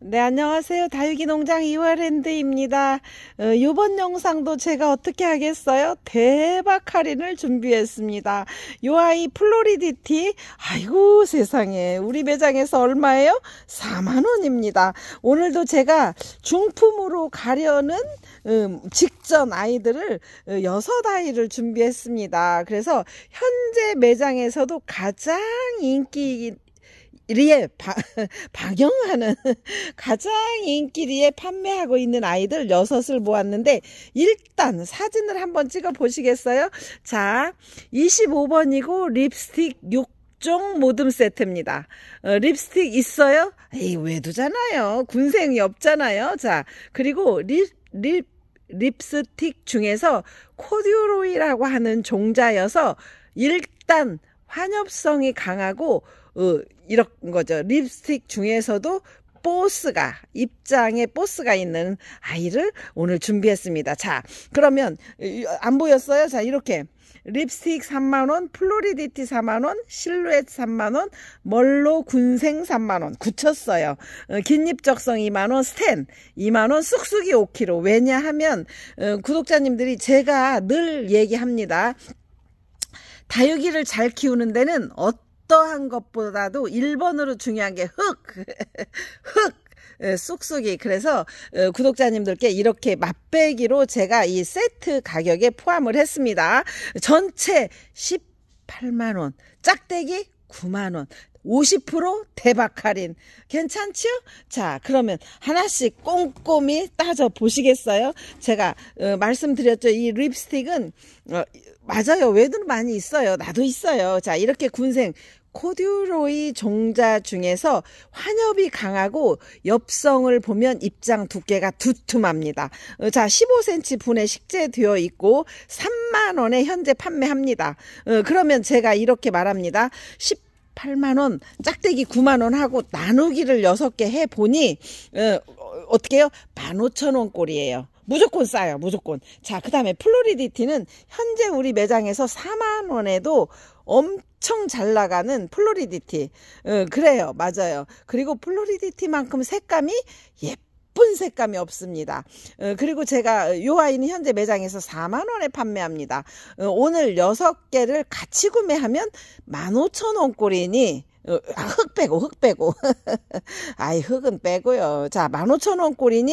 네, 안녕하세요. 다육이 농장 이화랜드입니다. 어, 이번 영상도 제가 어떻게 하겠어요? 대박 할인을 준비했습니다. 요 아이 플로리디티, 아이고 세상에 우리 매장에서 얼마예요? 4만원입니다. 오늘도 제가 중품으로 가려는 음, 직전 아이들을 어, 여섯 아이를 준비했습니다. 그래서 현재 매장에서도 가장 인기리에 방영하는 가장 인기리에 판매하고 있는 아이들 여섯을 모았는데 일단 사진을 한번 찍어 보시겠어요? 자 25번이고 립스틱 6종 모듬 세트입니다. 어, 립스틱 있어요? 에이 외두잖아요. 군생이 없잖아요. 자 그리고 립, 립 립스틱 중에서 코듀로이라고 하는 종자여서 일단 환엽성이 강하고 어, 이런 거죠. 립스틱 중에서도 보스가 입장에 보스가 있는 아이를 오늘 준비했습니다. 자 그러면 안 보였어요? 자 이렇게 립스틱 3만원, 플로리디티 4만원, 실루엣 3만원, 멀로 군생 3만원 굳혔어요. 어, 긴잎적성 2만원, 스텐 2만원, 쑥쑥이 5kg. 왜냐하면 어, 구독자님들이 제가 늘 얘기합니다. 다육이를 잘 키우는 데는 어떤 어떠한 것보다도 1번으로 중요한 게 흙, 흙, 예, 쑥쑥이. 그래서 어, 구독자님들께 이렇게 맛배기로 제가 이 세트 가격에 포함을 했습니다. 전체 18만원 짝대기 9만원 50% 대박 할인. 괜찮죠? 자 그러면 하나씩 꼼꼼히 따져 보시겠어요? 제가 어, 말씀드렸죠. 이 립스틱은 어, 맞아요. 외도 많이 있어요. 나도 있어요. 자 이렇게 군생 코듀로이 종자 중에서 환엽이 강하고 엽성을 보면 입장 두께가 두툼합니다. 어, 자 15cm 분에 식재되어 있고 3만 원에 현재 판매합니다. 어, 그러면 제가 이렇게 말합니다. 18만원 짝대기 9만원 하고 나누기를 6개 해보니 어, 어떻게 해요? 15,000원 꼴이에요. 무조건 싸요 무조건 자 그 다음에 플로리디티는 현재 우리 매장에서 4만원에도 엄청 잘 나가는 플로리디티. 어, 그래요. 맞아요. 그리고 플로리디티만큼 색감이 예뻐 예쁜 색감이 없습니다. 어, 그리고 제가 요 아이는 현재 매장에서 4만 원에 판매합니다. 어, 오늘 6개를 같이 구매하면 15,000원 꼴이니 어, 아, 흙 빼고 흙 빼고. 아이 흙은 빼고요. 자 15,000원 꼴이니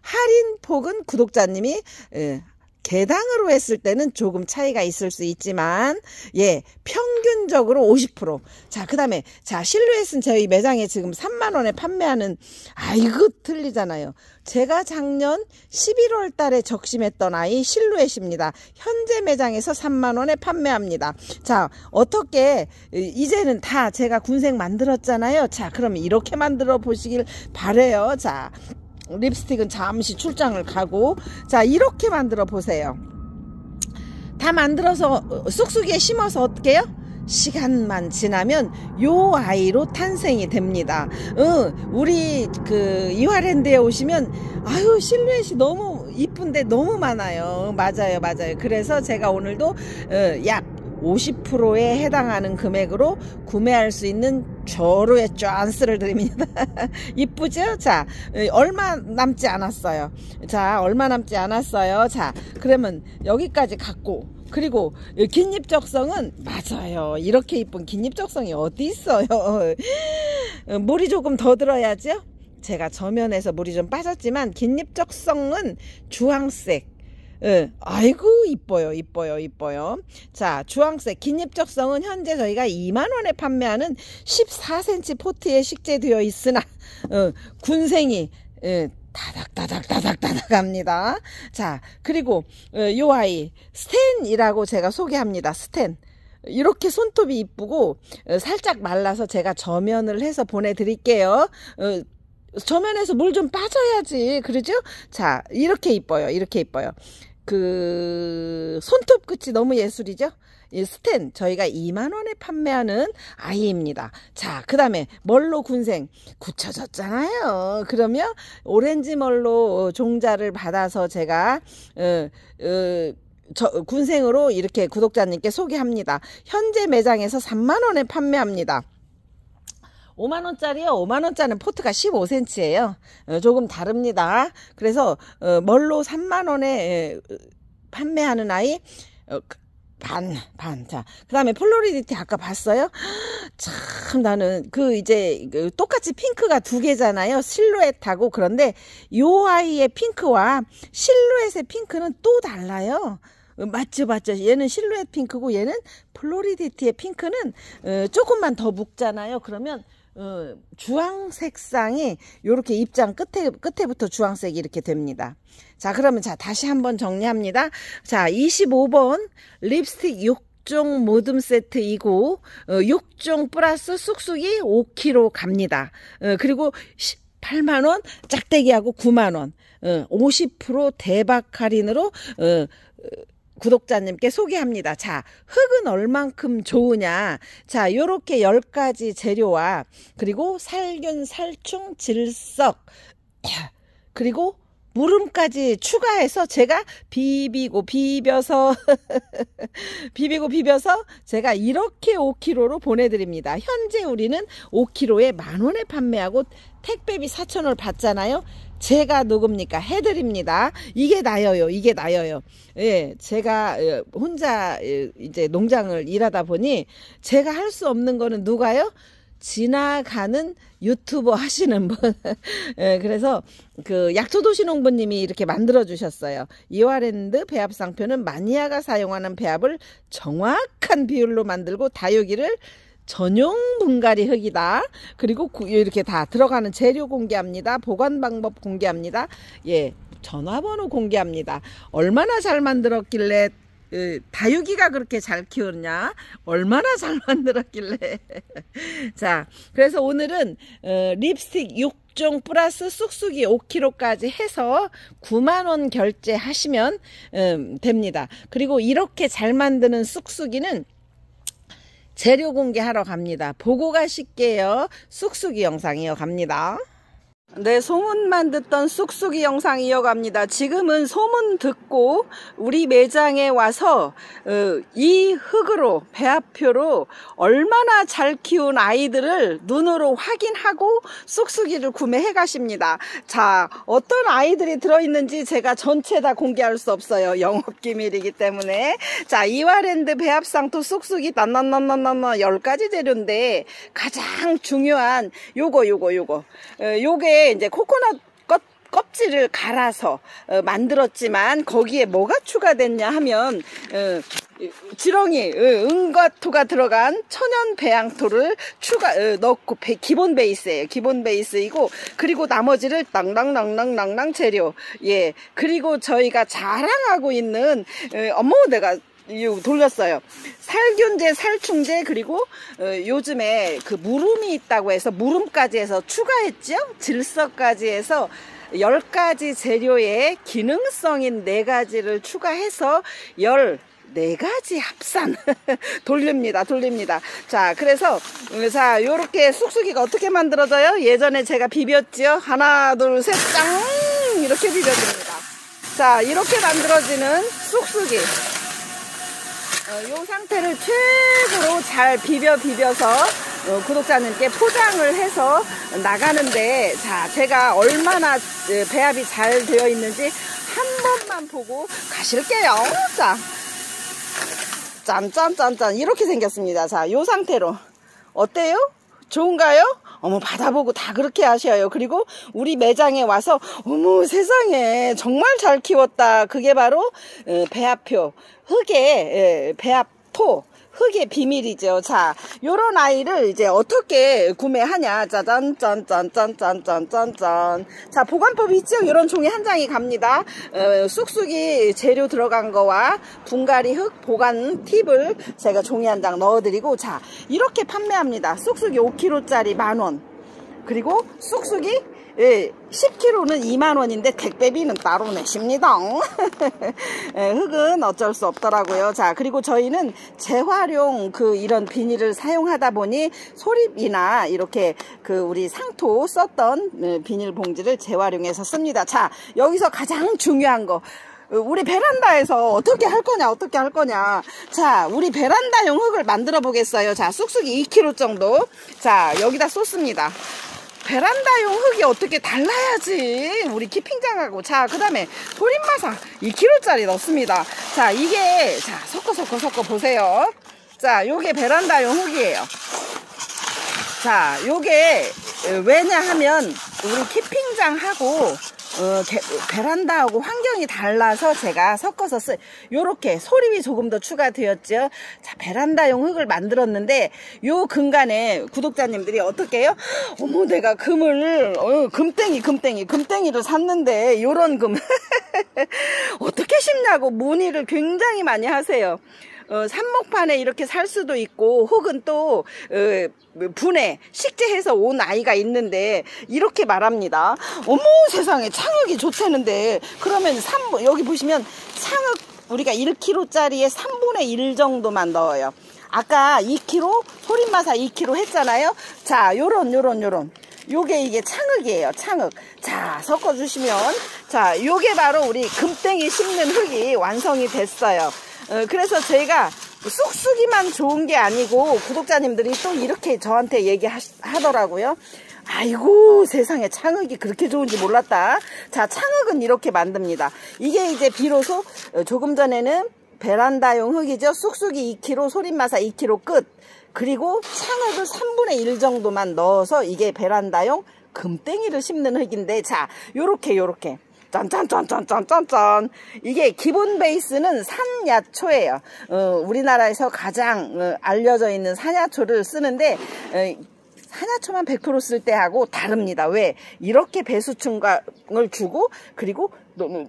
할인 폭은 구독자님이 예, 개당으로 했을 때는 조금 차이가 있을 수 있지만 예 평균적으로 50%. 자 그 다음에 자 실루엣은 저희 매장에 지금 3만 원에 판매하는 아 이거 틀리잖아요. 제가 작년 11월 달에 적심했던 아이 실루엣입니다. 현재 매장에서 3만 원에 판매합니다. 자 어떻게 이제는 다 제가 군색 만들었잖아요. 자 그럼 이렇게 만들어 보시길 바래요. 자 립스틱은 잠시 출장을 가고 자 이렇게 만들어 보세요 다 만들어서 쑥쑥이에 심어서 어떻게 해요? 시간만 지나면 요 아이로 탄생이 됩니다. 어, 우리 그 이화랜드에 오시면 아유 실루엣이 너무 이쁜데 너무 많아요. 맞아요, 맞아요. 그래서 제가 오늘도 어, 약 50%에 해당하는 금액으로 구매할 수 있는 저로의 짠스를 드립니다. 이쁘죠? 자, 얼마 남지 않았어요. 자, 얼마 남지 않았어요. 자, 그러면 여기까지 갖고 그리고 긴잎적성은 맞아요. 이렇게 이쁜 긴잎적성이 어디 있어요. 물이 조금 더 들어야죠. 제가 저면에서 물이 좀 빠졌지만 긴잎적성은 주황색 예, 아이고 이뻐요 이뻐요 이뻐요. 자 주황색 긴잎적성은 현재 저희가 2만원에 판매하는 14cm 포트에 식재되어 있으나 어, 군생이 예, 다닥다닥다닥다닥 합니다. 자 그리고 어, 요 아이 스텐이라고 제가 소개합니다 스텐. 이렇게 손톱이 이쁘고 어, 살짝 말라서 제가 저면을 해서 보내드릴게요. 어, 저면에서 물 좀 빠져야지 그러죠 자 이렇게 이뻐요 이렇게 이뻐요 그 손톱 끝이 너무 예술이죠. 이 스텐 저희가 2만 원에 판매하는 아이입니다. 자, 그 다음에 멀로 군생 굳혀졌잖아요. 그러면 오렌지 멀로 종자를 받아서 제가 어, 어, 저, 군생으로 이렇게 구독자님께 소개합니다. 현재 매장에서 3만 원에 판매합니다. 5만원짜리요. 5만원짜리는 포트가 15cm예요. 어, 조금 다릅니다. 그래서 어, 멀로 3만원에 판매하는 아이 어, 반, 반. 자, 그 다음에 폴로리디티 아까 봤어요? 참, 나는 그 이제 그 똑같이 핑크가 두 개잖아요. 실루엣하고. 그런데 요 아이의 핑크와 실루엣의 핑크는 또 달라요. 어, 맞죠, 맞죠. 얘는 실루엣 핑크고 얘는 플로리디티의 핑크는 어, 조금만 더 묵잖아요. 그러면 어, 주황 색상이 요렇게 입장 끝에 끝에부터 주황색이 이렇게 됩니다. 자, 그러면 자 다시 한번 정리합니다. 자, 25번 립스틱 6종 모듬 세트이고 어, 6종 플러스 쑥쑥이 5kg 갑니다. 어, 그리고 8만원 짝대기하고 9만원 어, 50% 대박 할인으로 어, 구독자님께 소개합니다. 자, 흙은 얼만큼 좋으냐. 자, 요렇게 10가지 재료와 그리고 살균, 살충, 질석 그리고 물음까지 추가해서 제가 비비고 비벼서 비비고 비벼서 제가 이렇게 5kg로 보내드립니다. 현재 우리는 5kg에 만 원에 판매하고 택배비 4천 원을 받잖아요. 제가 누굽니까? 해드립니다. 이게 나여요. 이게 나여요. 예, 제가 어, 혼자 어, 이제 농장을 일하다 보니 제가 할 수 없는 거는 누가요? 지나가는 유튜버 하시는 분. 예, 그래서 그 약초도시 농부님이 이렇게 만들어 주셨어요. 이와랜드 배합 상표는 마니아가 사용하는 배합을 정확한 비율로 만들고 다육이를 전용 분갈이 흙이다. 그리고 이렇게 다 들어가는 재료 공개합니다. 보관 방법 공개합니다. 예, 전화번호 공개합니다. 얼마나 잘 만들었길래 다육이가 그렇게 잘 키웠냐? 얼마나 잘 만들었길래. 자, 그래서 오늘은 어, 립스틱 6종 플러스 쑥쑥이 5kg까지 해서 9만원 결제하시면 음, 됩니다. 그리고 이렇게 잘 만드는 쑥쑥이는 재료 공개하러 갑니다. 보고 가실게요. 쑥쑥이 영상 이어갑니다. 네, 소문만 듣던 쑥쑥이 영상 이어갑니다. 지금은 소문 듣고 우리 매장에 와서 어, 이 흙으로 배합표로 얼마나 잘 키운 아이들을 눈으로 확인하고 쑥쑥이를 구매해 가십니다. 자, 어떤 아이들이 들어있는지 제가 전체 다 공개할 수 없어요. 영업기밀이기 때문에. 자, 이와랜드 배합상토 쑥쑥이 난난난난난 10가지 재료인데 가장 중요한 요거 요거 요거 어, 요게 이제 코코넛 껍, 껍질을 갈아서 어, 만들었지만 거기에 뭐가 추가됐냐 하면 어, 지렁이 어, 은과토가 들어간 천연 배양토를 추가 어, 넣고 배, 기본 베이스예요. 기본 베이스이고 그리고 나머지를 낭낭낭낭낭낭 재료. 예. 그리고 저희가 자랑하고 있는 어, 어머 내가 돌렸어요. 살균제, 살충제 그리고 어, 요즘에 그 무름이 있다고 해서 무름까지 해서 추가했죠. 질서까지 해서 10가지 재료의 기능성인 4가지를 추가해서 10 4가지 합산 돌립니다 돌립니다. 자 그래서 자 요렇게 쑥쑥이가 어떻게 만들어져요? 예전에 제가 비볐죠 하나 둘 셋 짱! 이렇게 비벼줍니다. 자 이렇게 만들어지는 쑥쑥이. 어, 이 상태를 최고로 잘 비벼 비벼서 어, 구독자님께 포장을 해서 나가는데 자 제가 얼마나 어, 배합이 잘 되어 있는지 한 번만 보고 가실게요. 자. 짠짠짠짠 이렇게 생겼습니다. 자이 상태로. 어때요? 좋은가요? 어머 받아보고 다 그렇게 하셔요. 그리고 우리 매장에 와서 어머 세상에 정말 잘 키웠다. 그게 바로 어, 배합표 흙의 배합토 흙의 비밀이죠. 자, 요런 아이를 이제 어떻게 구매하냐. 짜잔, 짠, 짠, 짠, 짠, 짠, 짠, 짠. 자, 보관법이 있죠? 요런 종이 한 장이 갑니다. 어, 쑥쑥이 재료 들어간 거와 분갈이 흙 보관 팁을 제가 종이 한 장 넣어 드리고, 자, 이렇게 판매합니다. 쑥쑥이 5kg짜리 만원. 그리고 쑥쑥이 예, 10kg는 2만원인데 택배비는 따로 내십니다. 예, 흙은 어쩔 수 없더라고요. 자, 그리고 저희는 재활용 그 이런 비닐을 사용하다 보니 소립이나 이렇게 그 우리 상토 썼던 예, 비닐 봉지를 재활용해서 씁니다. 자, 여기서 가장 중요한 거. 어, 우리 베란다에서 어떻게 할 거냐 어떻게 할 거냐 자 우리 베란다용 흙을 만들어 보겠어요 자 쑥쑥이 2kg 정도 자 여기다 쏟습니다 베란다용 흙이 어떻게 달라야지? 우리 키핑장하고. 자 그 다음에 소림마사 2kg짜리 넣습니다. 자 이게 자 섞어 섞어 섞어 보세요. 자 요게 베란다용 흙이에요. 자 요게 어, 왜냐하면 우리 키핑장하고 어, 게, 베란다하고 환경이 달라서 제가 섞어서 쓰 요렇게 소림이 조금 더 추가되었죠. 자 베란다용 흙을 만들었는데 요 근간에 구독자님들이 어떻게 해요? 어머 내가 금을 어, 금땡이 금땡이 금땡이를 샀는데 요런 금. 어떻게 심냐고 문의를 굉장히 많이 하세요 어, 삽목판에 이렇게 살 수도 있고 혹은 또 어, 분해 식재해서 온 아이가 있는데 이렇게 말합니다. 어머 세상에 창흙이 좋다는데. 그러면 3, 여기 보시면 창흙 우리가 1kg짜리에 3분의 1 정도만 넣어요. 아까 2kg 소림마사 2kg 했잖아요. 자 요런 요런 요런. 요게 이게 창흙이에요 창흙. 자 섞어 주시면. 자 요게 바로 우리 금땡이 심는 흙이 완성이 됐어요. 어, 그래서 저희가 쑥쑥이만 좋은 게 아니고 구독자님들이 또 이렇게 저한테 얘기하더라고요. 아이고 세상에 창흙이 그렇게 좋은지 몰랐다. 자 창흙은 이렇게 만듭니다. 이게 이제 비로소 어, 조금 전에는 베란다용 흙이죠. 쑥쑥이 2kg, 소림마사 2kg 끝. 그리고 창흙을 3분의 1 정도만 넣어서 이게 베란다용 금땡이를 심는 흙인데 자 요렇게 요렇게 짠짠짠짠짠짠짠. 이게 기본 베이스는 산야초예요. 어, 우리나라에서 가장 어, 알려져 있는 산야초를 쓰는데 어, 산야초만 100%쓸 때하고 다릅니다. 왜? 이렇게 배수충을 주고 그리고 어,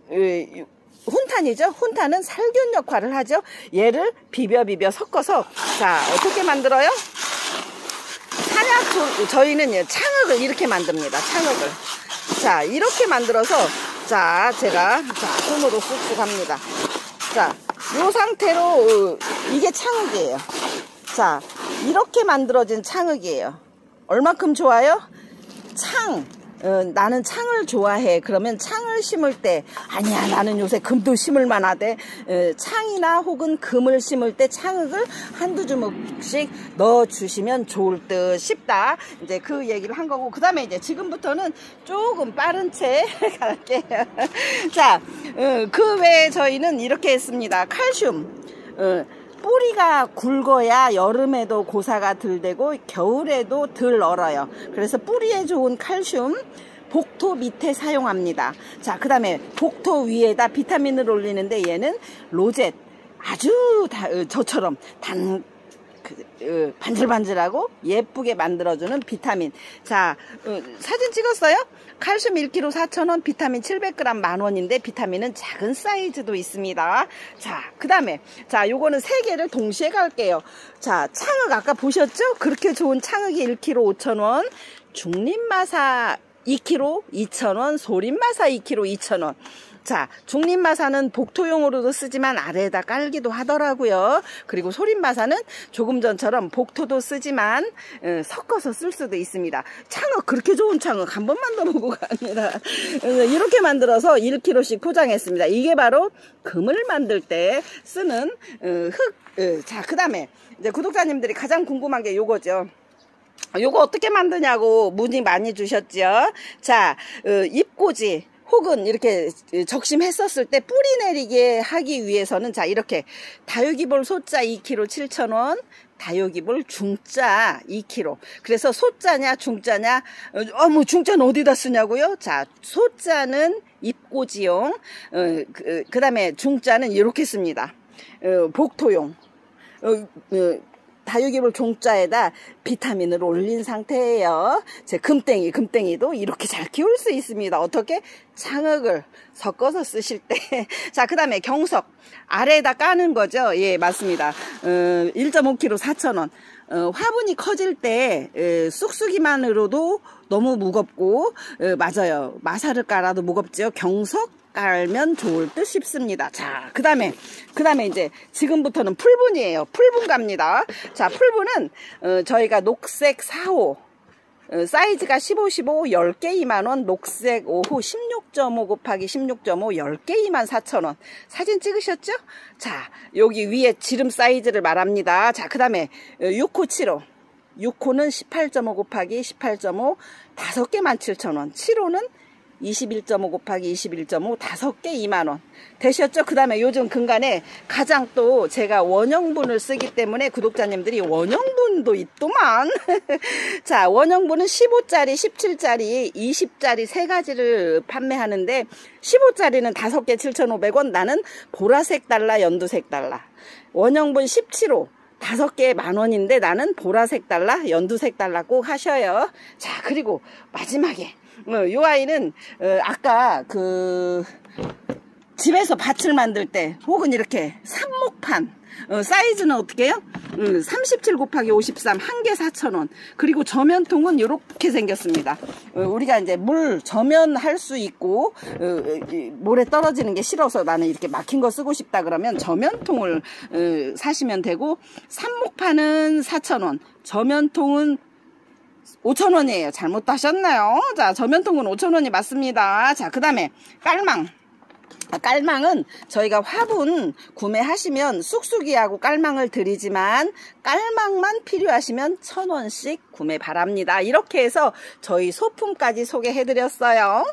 훈탄이죠? 훈탄은 살균 역할을 하죠. 얘를 비벼 비벼 섞어서 자 어떻게 만들어요? 산야초 저희는 창흙을 이렇게 만듭니다. 창흙을. 자 이렇게 만들어서 자 제가 자 손으로 쑥쑥 합니다. 자이 상태로 어, 이게 창흙이에요. 자 이렇게 만들어진 창흙이에요. 얼마큼 좋아요? 창 어, 나는 창을 좋아해. 그러면 창을 심을 때 아니야 나는 요새 금도 심을 만하대. 어, 창이나 혹은 금을 심을 때 창흙을 한두 주먹씩 넣어주시면 좋을 듯 싶다. 이제 그 얘기를 한 거고 그 다음에 이제 지금부터는 조금 빠른 채 갈게요. 자, 어, 그 외에 저희는 이렇게 했습니다. 칼슘. 어, 뿌리가 굵어야 여름에도 고사가 덜 되고 겨울에도 덜 얼어요. 그래서 뿌리에 좋은 칼슘 복토 밑에 사용합니다. 자, 그 다음에 복토 위에다 비타민을 올리는데 얘는 로젯 아주 다, 어, 저처럼 단 그, 어, 반질반질하고 예쁘게 만들어주는 비타민. 자, 어, 사진 찍었어요? 칼슘 1kg 4,000원, 비타민 700g 만원인데 비타민은 작은 사이즈도 있습니다. 자, 그 다음에 자, 요거는 세 개를 동시에 갈게요. 자, 창흑 아까 보셨죠? 그렇게 좋은 창흑이 1kg 5,000원, 중립마사 2kg 2,000원, 소림마사 2kg 2,000원. 자, 중립마사는 복토용으로도 쓰지만 아래에다 깔기도 하더라고요. 그리고 소림마사는 조금 전처럼 복토도 쓰지만 어, 섞어서 쓸 수도 있습니다. 창업 그렇게 좋은 창업 한 번만 더 보고가 아니라 어, 이렇게 만들어서 1kg씩 포장했습니다. 이게 바로 금을 만들 때 쓰는 어, 흙. 어, 자, 그 다음에 이제 구독자님들이 가장 궁금한 게 요거죠. 요거 어떻게 만드냐고 문의 많이 주셨죠. 자, 어, 잎꽂이 혹은 이렇게 적심했었을 때 뿌리 내리게 하기 위해서는 자 이렇게 다육이볼 소자 2kg 7,000원 다육이볼 중자 2kg 그래서 소자냐 중자냐 어뭐 중자는 어디다 쓰냐고요? 자 소자는 입고지용 어, 그, 그 다음에 중자는 이렇게 씁니다. 어, 복토용. 어, 어 다육이물 종자에다 비타민을 올린 상태예요. 제 금땡이, 금땡이도 이렇게 잘 키울 수 있습니다. 어떻게? 창흙을 섞어서 쓰실 때. 자, 그 다음에 경석. 아래에다 까는 거죠. 예, 맞습니다. 어, 1.5kg 4,000원. 어, 화분이 커질 때 에, 쑥쑥이만으로도 너무 무겁고 에, 맞아요. 마사를 깔아도 무겁죠. 경석 깔면 좋을 듯 싶습니다. 자, 그 다음에, 그 다음에 이제 지금부터는 풀분이에요. 풀분 갑니다. 자, 풀분은, 어, 저희가 녹색 4호, 어, 사이즈가 15, 15, 10개 2만원, 녹색 5호 16 16.5 곱하기 16.5 10개 24,000원. 사진 찍으셨죠? 자, 여기 위에 지름 사이즈를 말합니다. 자, 그 다음에 6호 7호. 6호는 18.5 곱하기 18.5 5개 17,000원. 7호는 21.5 곱하기 21.5 5개 2만원. 되셨죠? 그 다음에 요즘 근간에 가장 또 제가 원형분을 쓰기 때문에 구독자님들이 원형분도 있더만. 자 원형분은 15짜리 17짜리 20짜리 세 가지를 판매하는데 15짜리는 5개 7,500원 나는 보라색 달러 연두색 달러. 원형분 17호 다섯 개에 만 원인데 나는 보라색 달러 연두색 달러 꼭 하셔요. 자 그리고 마지막에 어, 요 아이는 어, 아까 그 집에서 밭을 만들 때 혹은 이렇게 삽목판 어, 사이즈는 어떻게 해요? 음, 37 곱하기 53 한 개 4,000원 그리고 저면통은 이렇게 생겼습니다 어, 우리가 이제 물 저면할 수 있고 어, 물에 떨어지는 게 싫어서 나는 이렇게 막힌 거 쓰고 싶다 그러면 저면통을 어, 사시면 되고 삽목판은 4,000원 저면통은 5천원이에요. 잘못 하셨나요? 자, 저면통은 5천원이 맞습니다. 자, 그 다음에 깔망. 아, 깔망은 저희가 화분 구매하시면 쑥쑥이하고 깔망을 드리지만 깔망만 필요하시면 천원씩 구매 바랍니다. 이렇게 해서 저희 소품까지 소개해드렸어요.